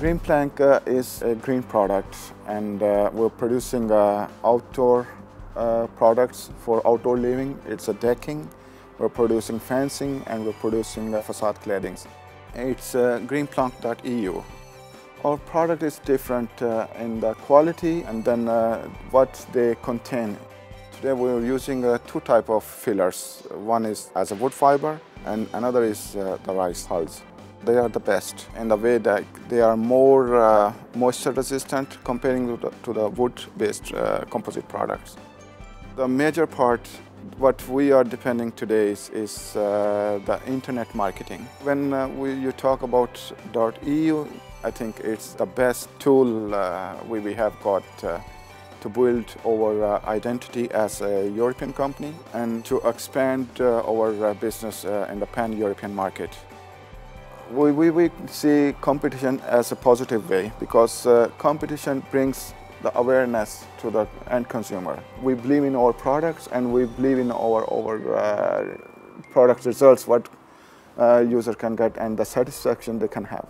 Greenplank uh, is a green product and uh, we're producing uh, outdoor uh, products for outdoor living. It's a decking, we're producing fencing and we're producing uh, facade claddings. It's uh, greenplank.eu. Our product is different in the quality and then what they contain. Today we're using two type of fillers. One is as a wood fiber and another is the rice hulls. They are the best in the way that they are more uh, moisture resistant comparing to the, to the wood-based uh, composite products. The major part what we are depending today is, is uh, the internet marketing. When uh, we, you talk about .eu, I think it's the best tool uh, we, we have got uh, to build our uh, identity as a European company and to expand uh, our uh, business in the pan-European market. We, we, we see competition as a positive way because uh, competition brings the awareness to the end consumer. We believe in our products and we believe in our, our uh, product results, what uh, user can get and the satisfaction they can have.